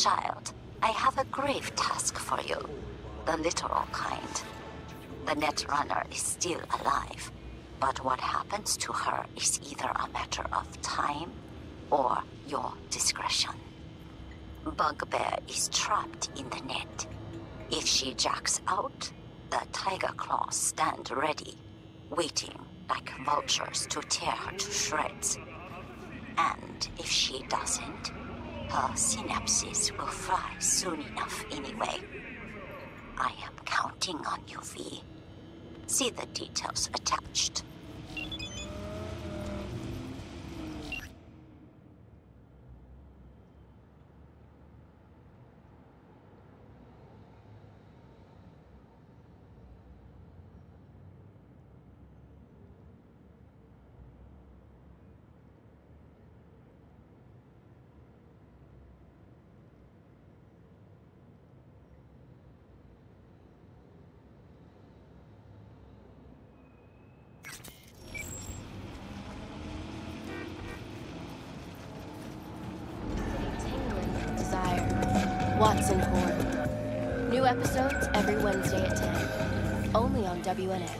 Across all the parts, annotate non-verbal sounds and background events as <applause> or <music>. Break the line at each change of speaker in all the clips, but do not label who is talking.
Child, I have a grave task for you. The literal kind. The Netrunner is still alive, but what happens to her is either a matter of time or your discretion. Bugbear is trapped in the net. If she jacks out, the Tiger Claws stand ready, waiting like vultures to tear her to shreds. And if she doesn't, her synapses will fry soon enough anyway. I am counting on you, V. See the details attached.
Only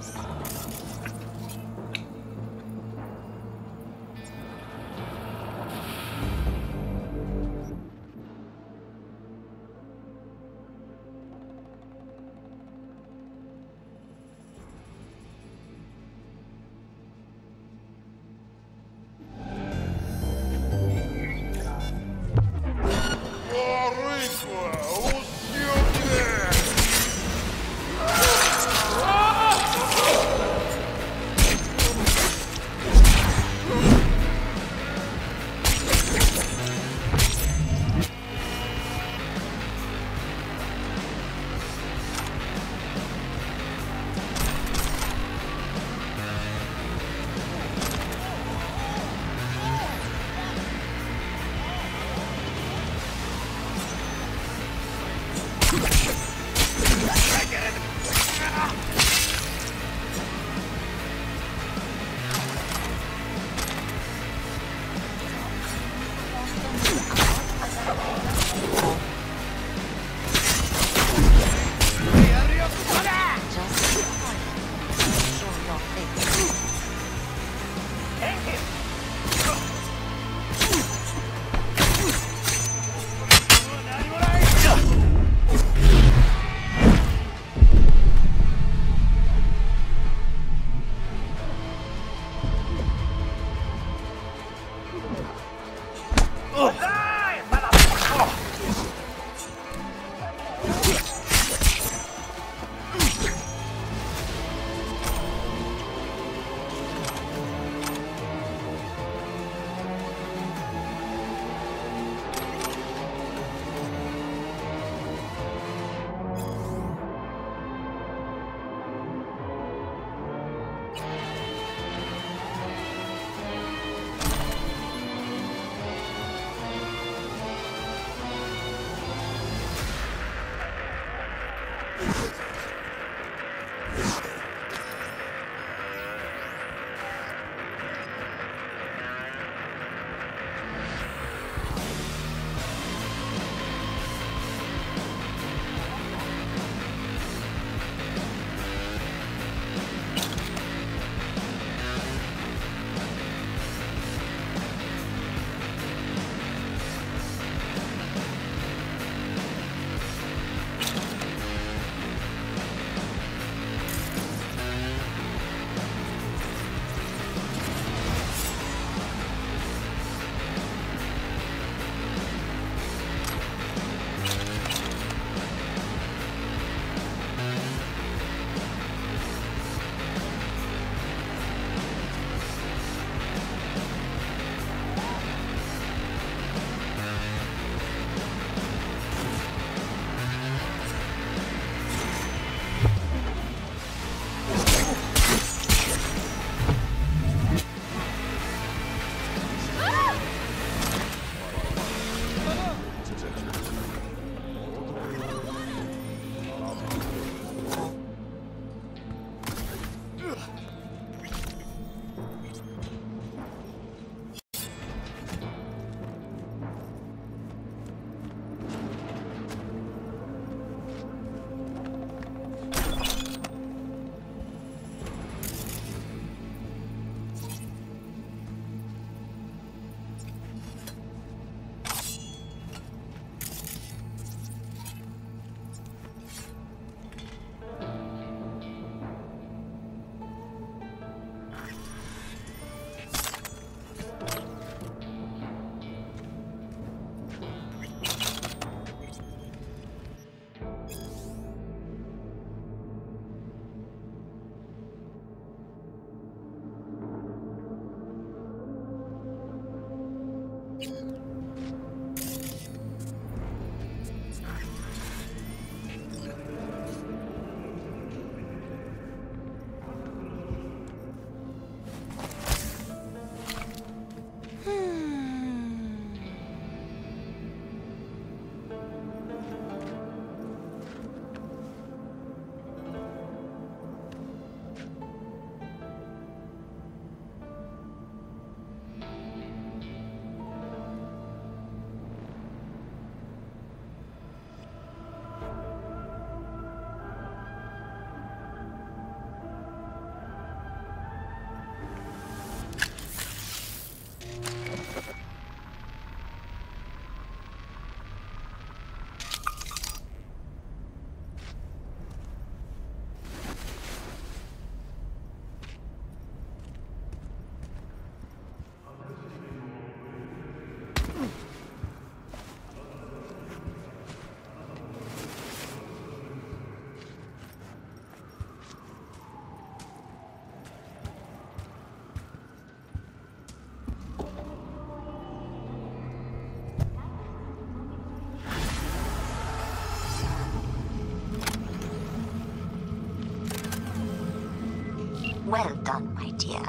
Well done, my dear.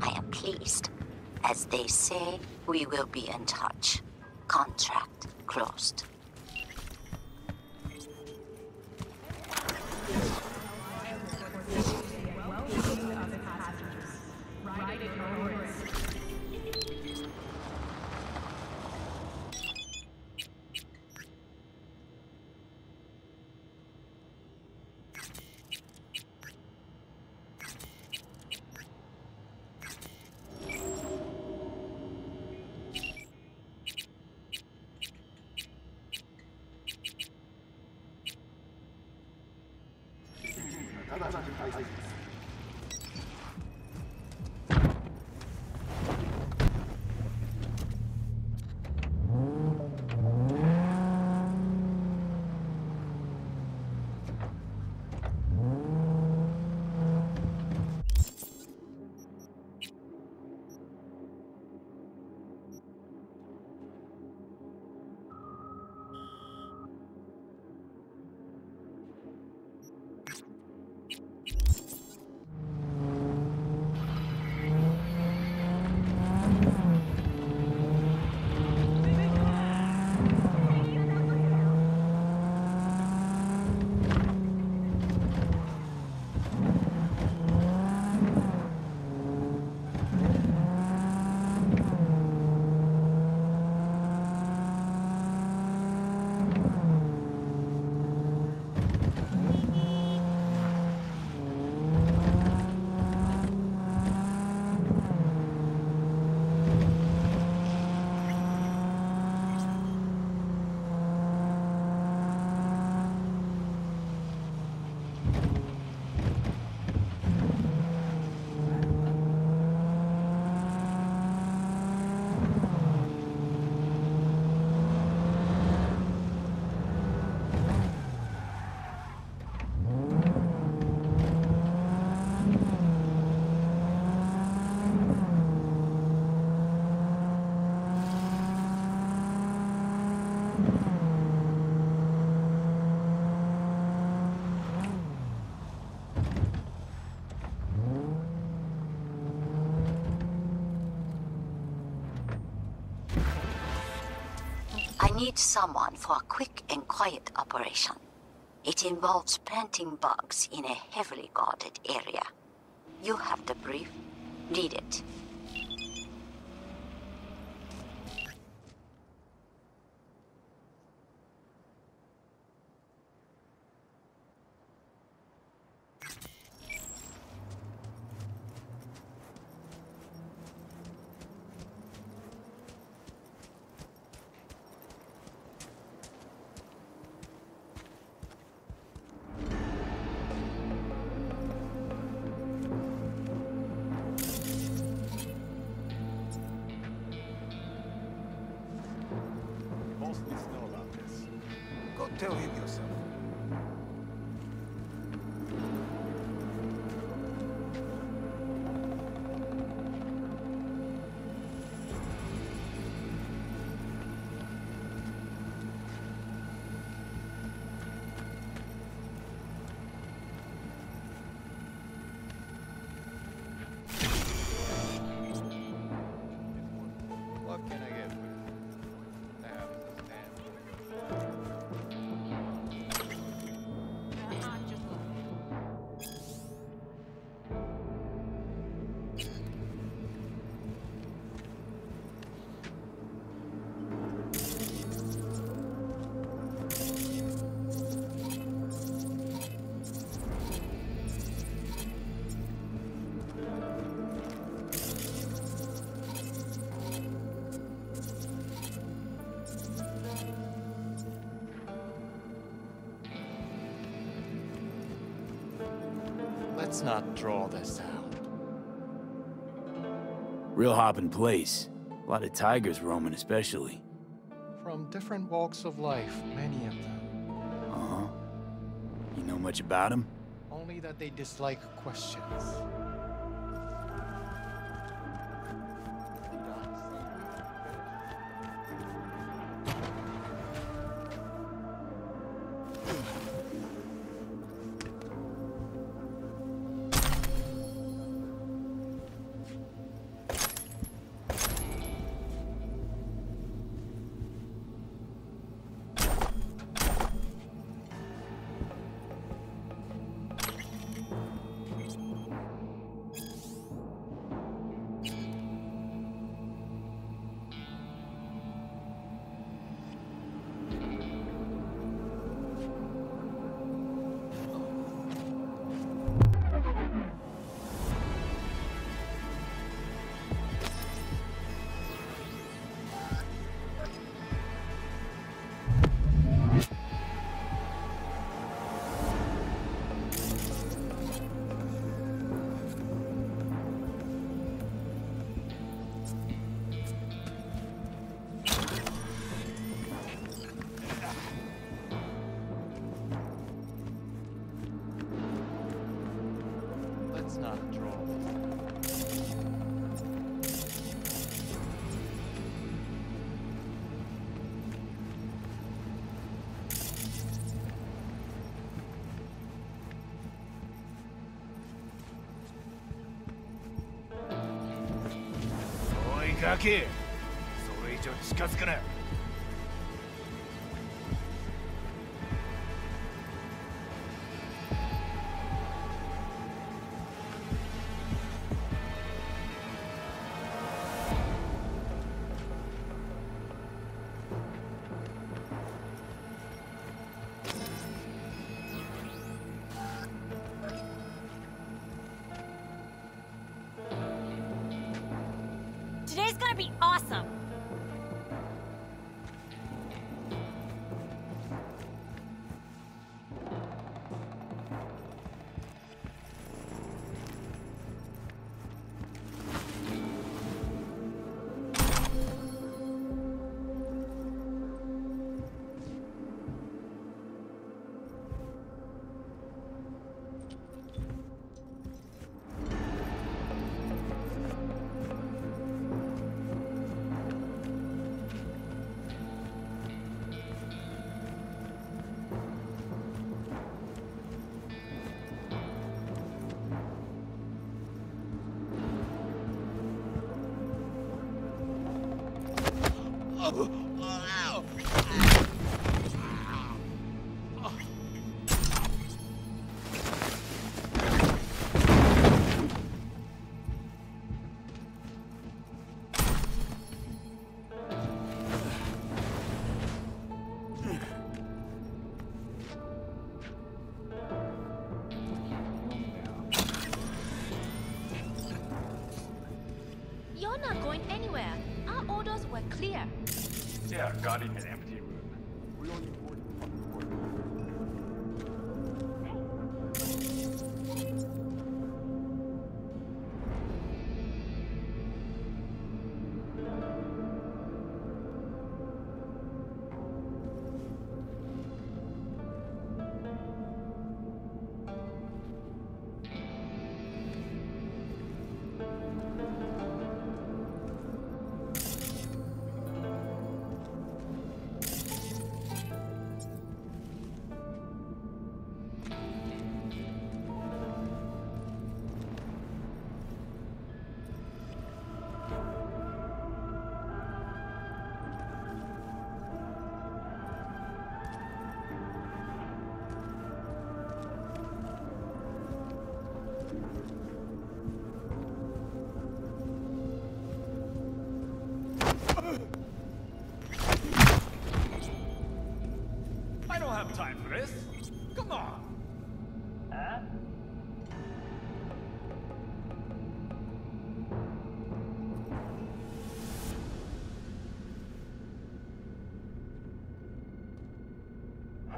I am pleased. As they say, we will be in touch. Contract closed. Need someone for a quick and quiet operation. It involves planting bugs in a heavily guarded area. You have the brief. Read it.
Tell him
not draw this out.
Real hopping place. A lot of tigers roaming, especially.
From different walks of life, many of them.
Uh-huh. You know much about them?
Only that they dislike questions.
おいガキそれ以上近づくな「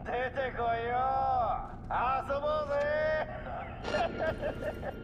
出てこいよ。遊ぼうぜ。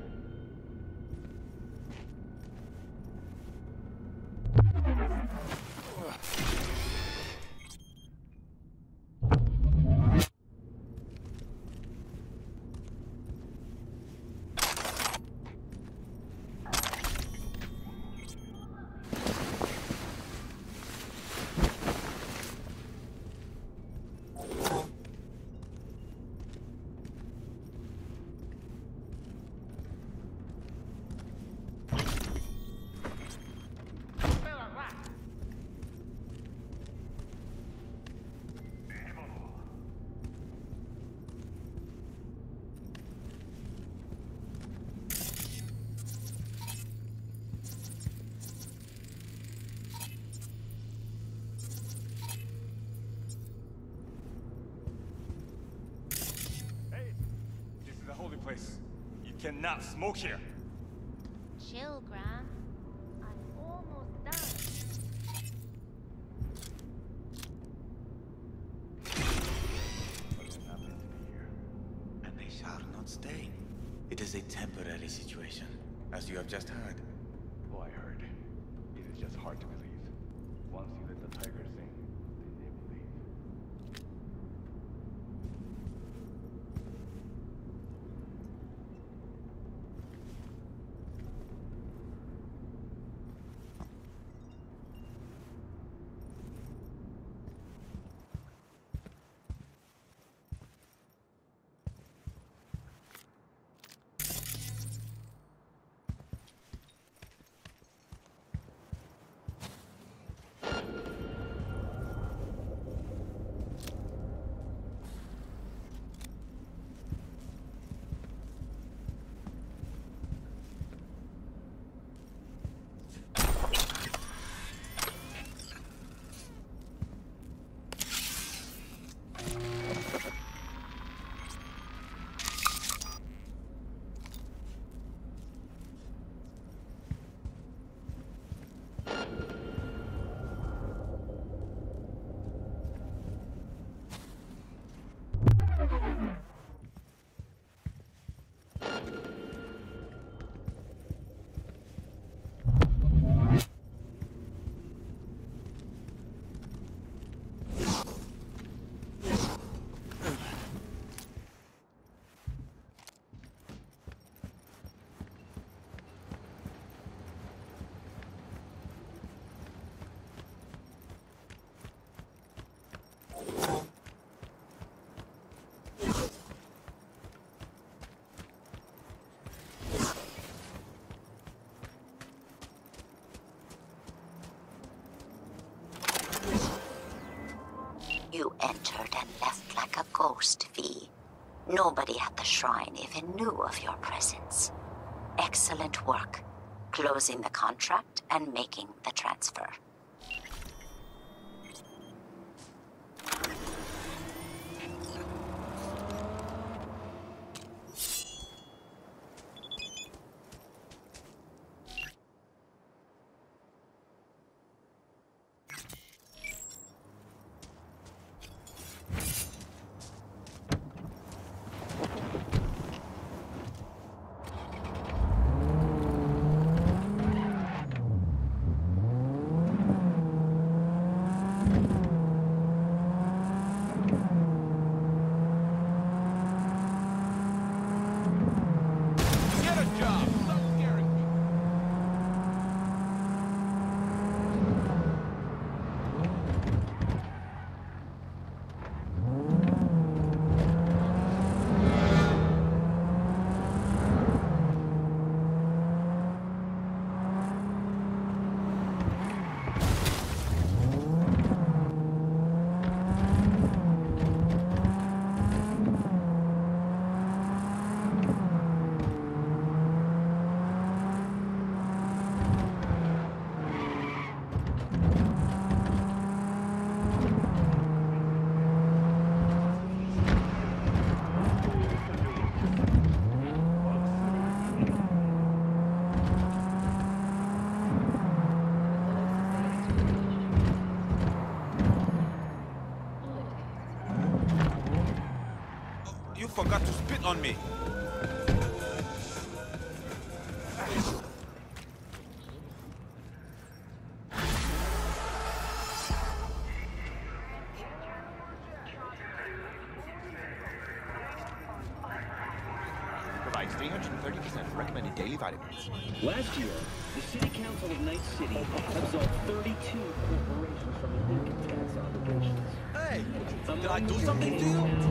Cannot smoke here.
You
entered and left like a ghost, V. Nobody at the shrine even knew of your presence. Excellent work, closing the contract and making the transfer.
Get a job! Stop scaring me!
You forgot to spit on me.
Provides 330% recommended daily vitamins.
Last year, the City Council of Night City absolved 32 corporations from their income tax obligations.
Hey, did
Among
I do something to you?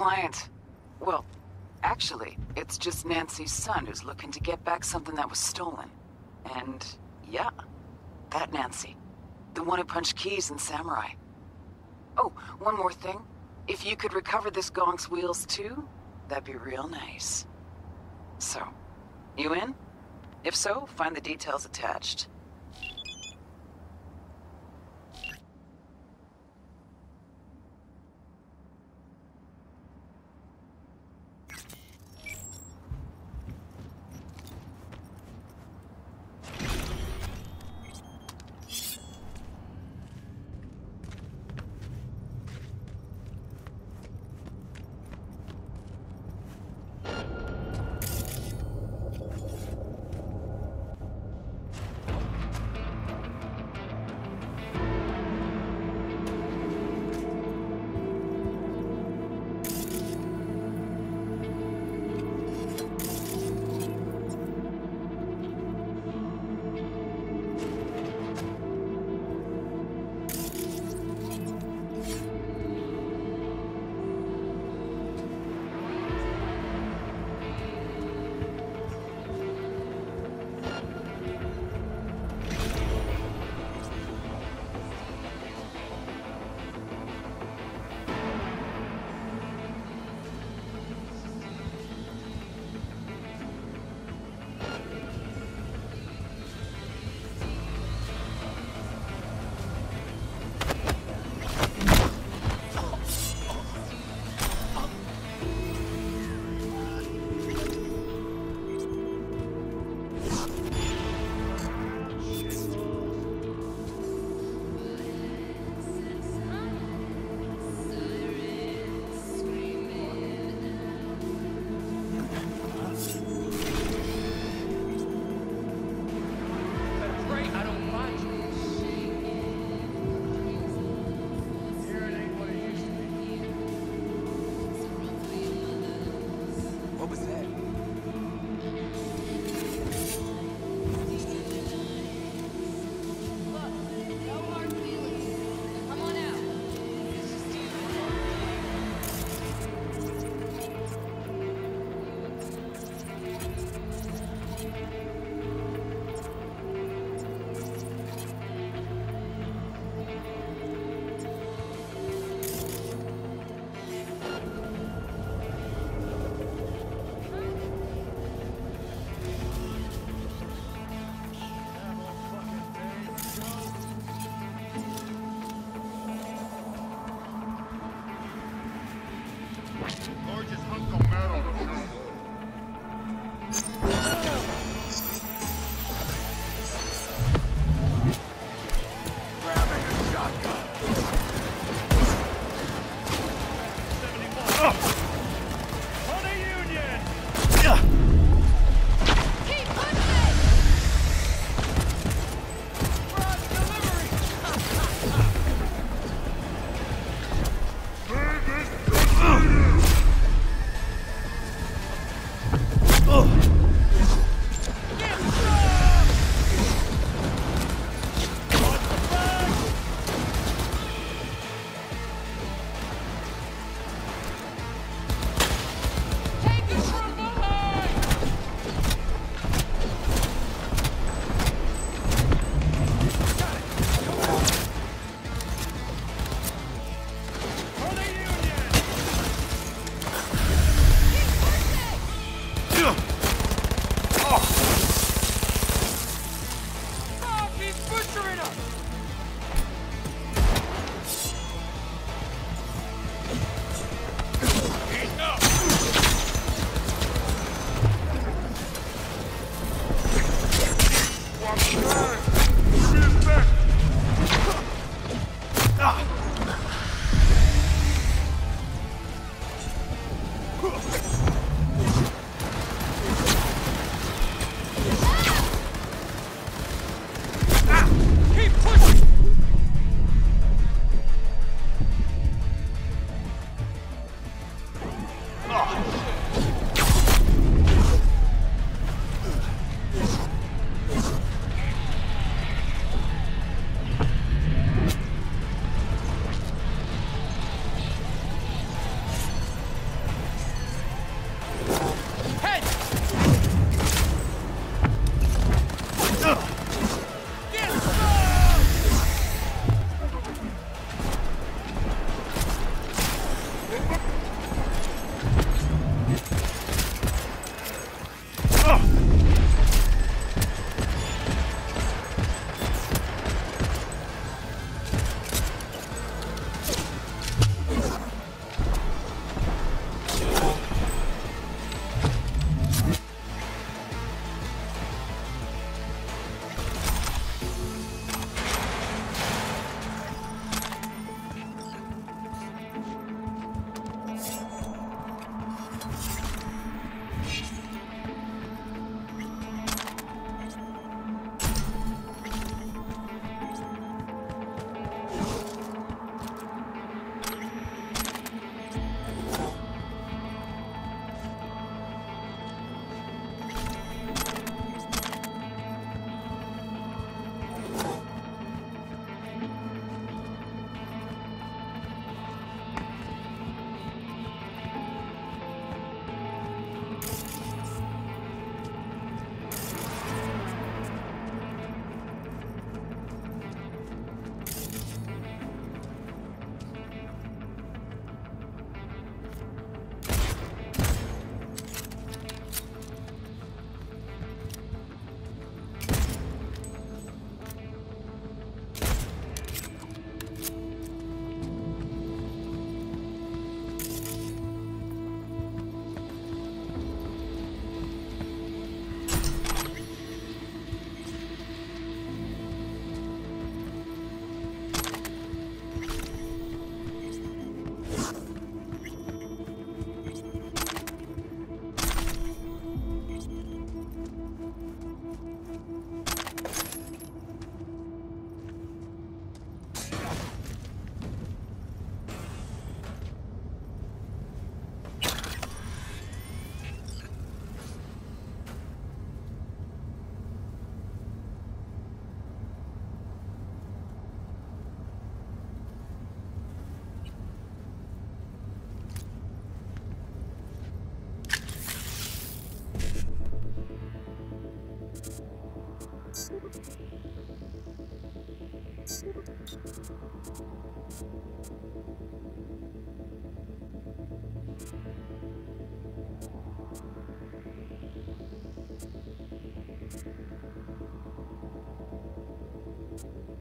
Client. Well, actually, it's just Nancy's son who's looking to get back something that was stolen. And, yeah, that Nancy. The one who punched keys in Samurai. Oh, one more thing. If you could recover this gonk's wheels too, that'd be real nice. So, you in? If so, find the details attached.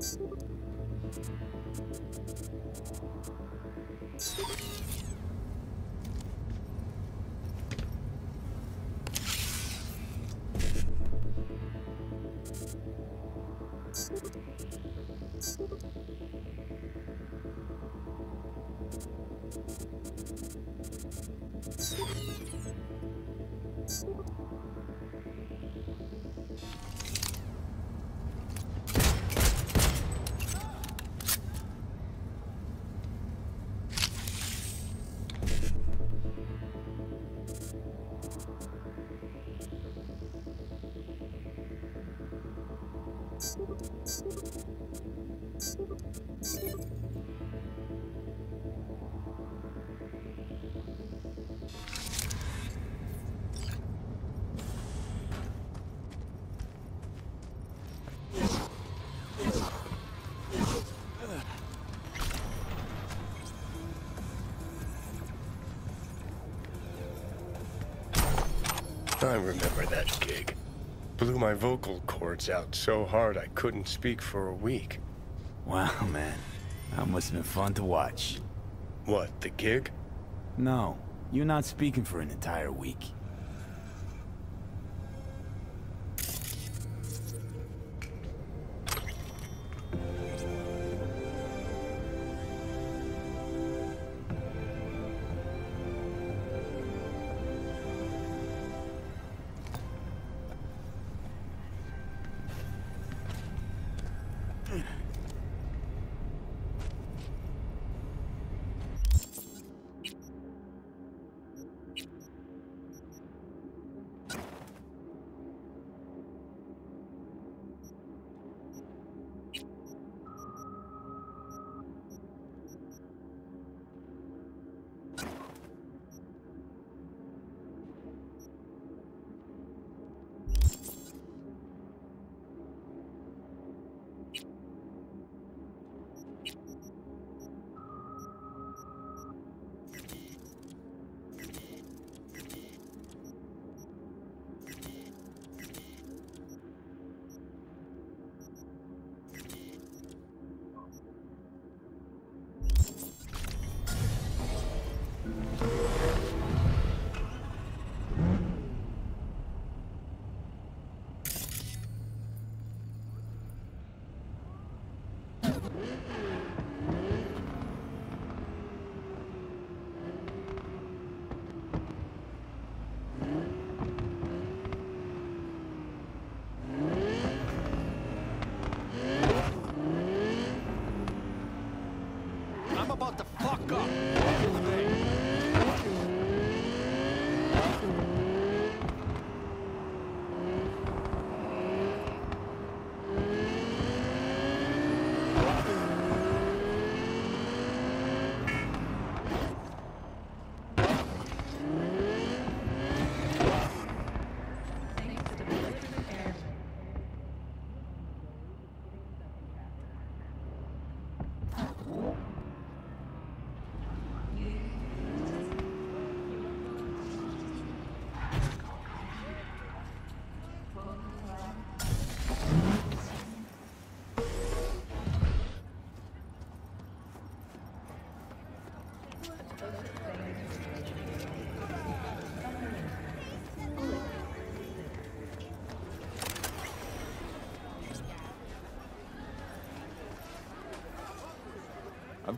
Thank you.
I remember that gig. Blew my vocal cords out so hard I couldn't speak for a week.
Wow, man. That must have been fun to watch.
What, the gig?
No, You're not speaking for an entire week.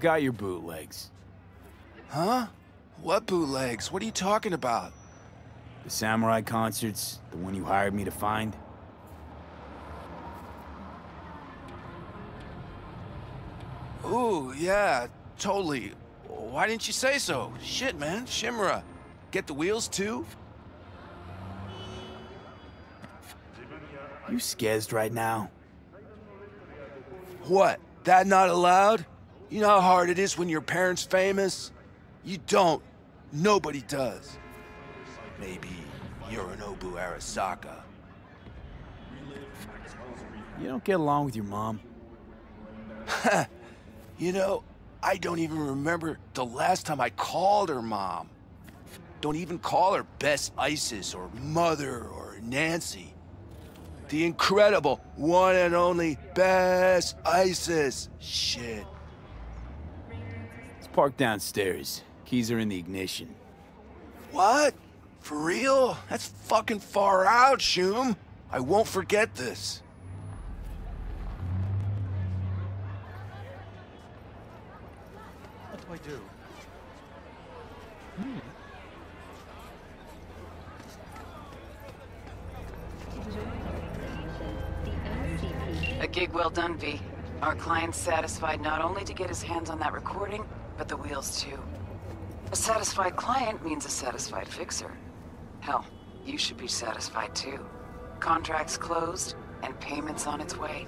Got your bootlegs.
Huh? What bootlegs? What are you talking about?
The samurai concerts, the one you hired me to find.
Ooh, yeah, totally. Why didn't you say so? Shit, man, Shimura. Get the wheels too?
You scazzed right now?
What? That not allowed? You know how hard it is when your parents famous? You don't. Nobody does. Maybe Yorinobu Arasaka.
You don't get along with your mom. <laughs>
you know, I don't even remember the last time I called her mom. Don't even call her Bes Isis or Mother or Nancy. The incredible, one and only Bes Isis. Shit.
It's parked downstairs. Keys are in the ignition.
What? For real? That's fucking far out, Shum. I won't forget this.
What do I do? Hmm.
A gig well done, V. Our client's satisfied not only to get his hands on that recording, but the wheels too. A satisfied client means a satisfied fixer. Hell, you should be satisfied too. Contracts closed, and payments on its way.